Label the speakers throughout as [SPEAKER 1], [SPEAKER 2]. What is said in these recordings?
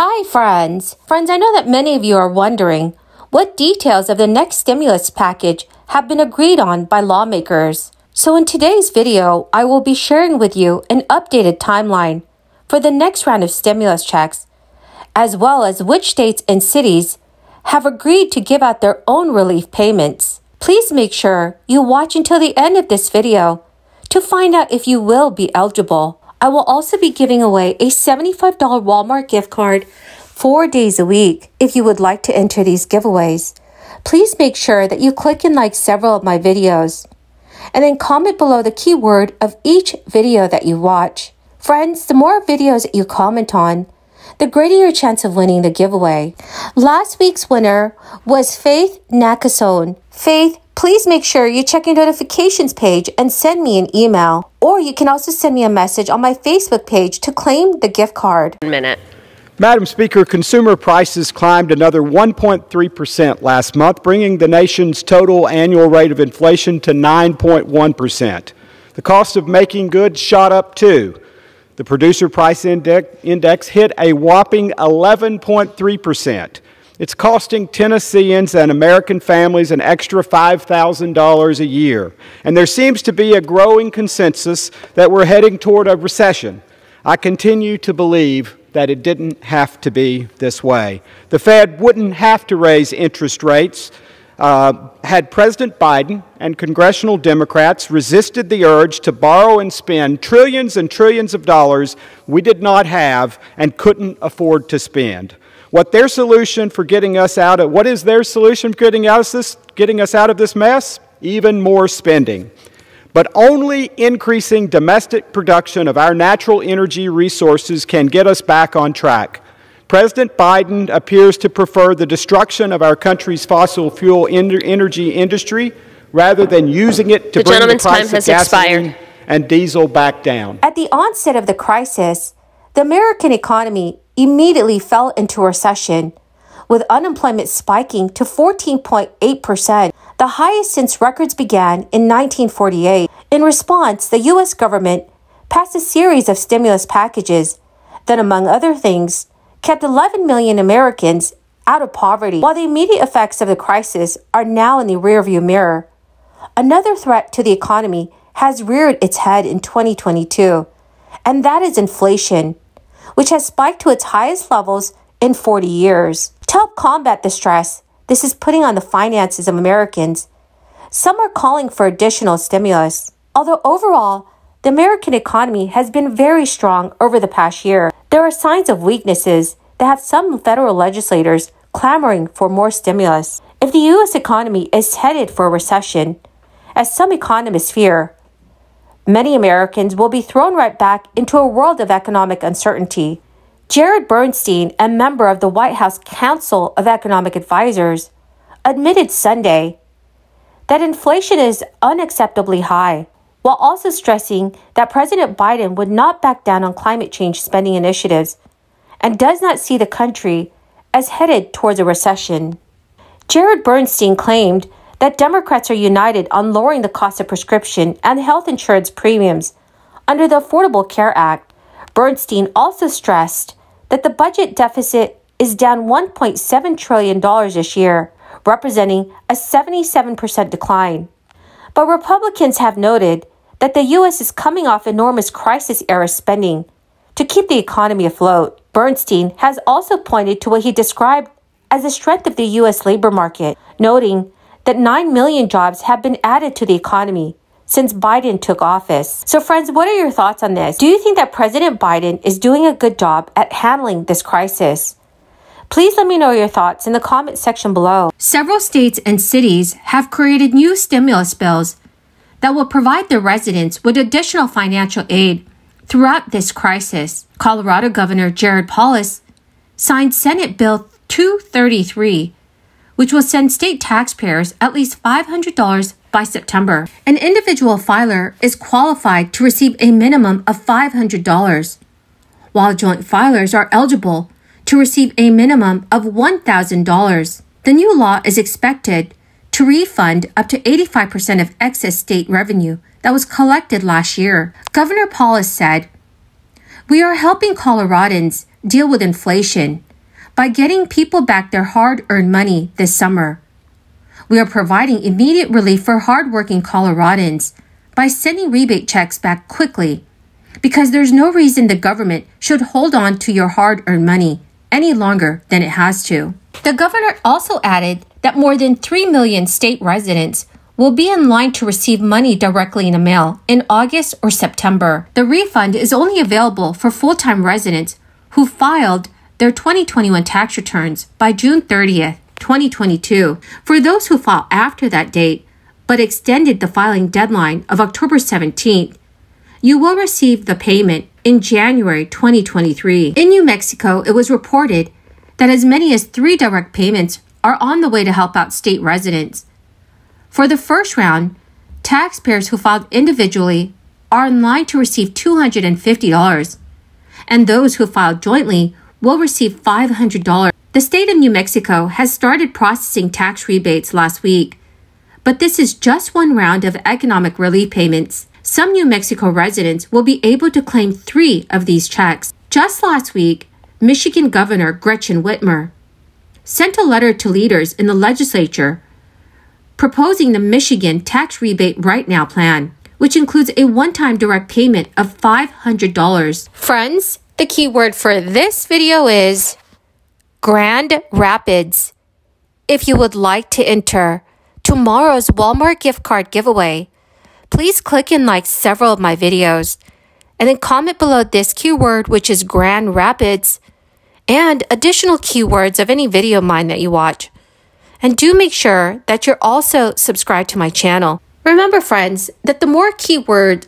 [SPEAKER 1] Hi, friends. Friends, I know that many of you are wondering what details of the next stimulus package have been agreed on by lawmakers. So, in today's video, I will be sharing with you an updated timeline for the next round of stimulus checks, as well as which states and cities have agreed to give out their own relief payments. Please make sure you watch until the end of this video to find out if you will be eligible. I will also be giving away a $75 Walmart gift card four days a week if you would like to enter these giveaways. Please make sure that you click and like several of my videos and then comment below the keyword of each video that you watch. Friends, the more videos that you comment on, the greater your chance of winning the giveaway. Last week's winner was Faith Nakasone. Faith, please make sure you check your notifications page and send me an email. Or you can also send me a message on my Facebook page to claim the gift card.
[SPEAKER 2] One minute.
[SPEAKER 3] Madam Speaker, consumer prices climbed another 1.3% last month, bringing the nation's total annual rate of inflation to 9.1%. The cost of making goods shot up too. The producer price index, hit a whopping 11.3%. It's costing Tennesseans and American families an extra $5,000 a year. And there seems to be a growing consensus that we're heading toward a recession. I continue to believe that it didn't have to be this way. The Fed wouldn't have to raise interest rates uh, had President Biden and congressional Democrats resisted the urge to borrow and spend trillions and trillions of dollars we did not have and couldn't afford to spend. What their solution for getting us out of what is their solution for getting us this getting us out of this mess? Even more spending. But only increasing domestic production of our natural energy resources can get us back on track. President Biden appears to prefer the destruction of our country's fossil fuel energy industry rather than using it to
[SPEAKER 2] the
[SPEAKER 3] bring the price
[SPEAKER 2] time
[SPEAKER 3] of
[SPEAKER 2] has
[SPEAKER 3] gasoline
[SPEAKER 2] expired.
[SPEAKER 3] and diesel back down.
[SPEAKER 1] At the onset of the crisis, the American economy immediately fell into recession, with unemployment spiking to 14.8%, the highest since records began in 1948. In response, the U.S. government passed a series of stimulus packages that, among other things, kept 11 million Americans out of poverty. While the immediate effects of the crisis are now in the rearview mirror, another threat to the economy has reared its head in 2022, and that is inflation, which has spiked to its highest levels in 40 years. To help combat the stress this is putting on the finances of Americans, some are calling for additional stimulus. Although overall, the American economy has been very strong over the past year. There are signs of weaknesses that have some federal legislators clamoring for more stimulus. If the U.S. economy is headed for a recession, as some economists fear, many Americans will be thrown right back into a world of economic uncertainty. Jared Bernstein, a member of the White House Council of Economic Advisers, admitted Sunday that inflation is unacceptably high while also stressing that President Biden would not back down on climate change spending initiatives and does not see the country as headed towards a recession. Jared Bernstein claimed that Democrats are united on lowering the cost of prescription and health insurance premiums under the Affordable Care Act. Bernstein also stressed that the budget deficit is down $1.7 trillion this year, representing a 77% decline. But Republicans have noted that the U.S. is coming off enormous crisis era spending to keep the economy afloat. Bernstein has also pointed to what he described as the strength of the U.S. labor market, noting that 9 million jobs have been added to the economy since Biden took office. So, friends, what are your thoughts on this? Do you think that President Biden is doing a good job at handling this crisis? Please let me know your thoughts in the comment section below. Several states and cities have created new stimulus bills that will provide their residents with additional financial aid throughout this crisis. Colorado Governor Jared Polis signed Senate Bill 233, which will send state taxpayers at least $500 by September. An individual filer is qualified to receive a minimum of $500, while joint filers are eligible to receive a minimum of $1,000. The new law is expected to refund up to 85% of excess state revenue that was collected last year. Governor Polis said, We are helping Coloradans deal with inflation by getting people back their hard earned money this summer. We are providing immediate relief for hardworking Coloradans by sending rebate checks back quickly because there's no reason the government should hold on to your hard earned money any longer than it has to. The governor also added that more than 3 million state residents will be in line to receive money directly in the mail in August or September. The refund is only available for full time residents who filed their 2021 tax returns by June 30th, 2022. For those who file after that date, but extended the filing deadline of October 17th, you will receive the payment in January 2023. In New Mexico, it was reported that as many as three direct payments are on the way to help out state residents. For the first round, taxpayers who filed individually are in line to receive $250, and those who filed jointly will receive $500. The state of New Mexico has started processing tax rebates last week, but this is just one round of economic relief payments. Some New Mexico residents will be able to claim three of these checks. Just last week, Michigan Governor Gretchen Whitmer sent a letter to leaders in the legislature proposing the Michigan Tax Rebate Right Now plan, which includes a one time direct payment of $500. Friends, the keyword for this video is Grand Rapids. If you would like to enter tomorrow's Walmart gift card giveaway, please click and like several of my videos and then comment below this keyword, which is Grand Rapids, and additional keywords of any video of mine that you watch. And do make sure that you're also subscribed to my channel. Remember, friends, that the more keyword,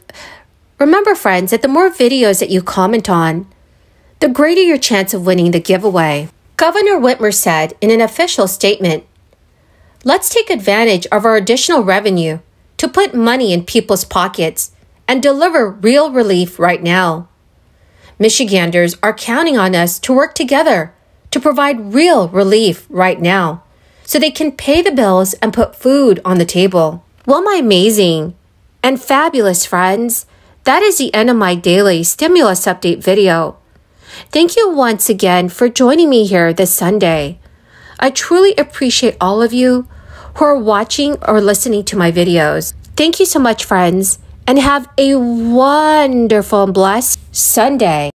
[SPEAKER 1] remember, friends, that the more videos that you comment on, the greater your chance of winning the giveaway. Governor Whitmer said in an official statement Let's take advantage of our additional revenue to put money in people's pockets and deliver real relief right now. Michiganders are counting on us to work together to provide real relief right now so they can pay the bills and put food on the table. Well, my amazing and fabulous friends, that is the end of my daily stimulus update video. Thank you once again for joining me here this Sunday. I truly appreciate all of you who are watching or listening to my videos. Thank you so much, friends, and have a wonderful and blessed Sunday.